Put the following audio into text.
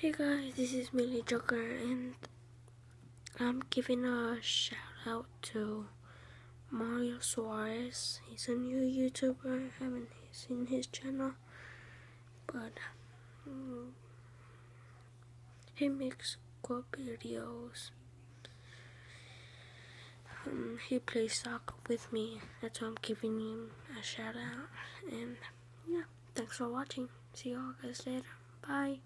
Hey guys, this is Millie Joker, and I'm giving a shout out to Mario Suarez. He's a new YouTuber. I haven't seen his channel, but mm, he makes good videos. Um, he plays soccer with me. That's why I'm giving him a shout out. And yeah, thanks for watching. See you all guys later. Bye.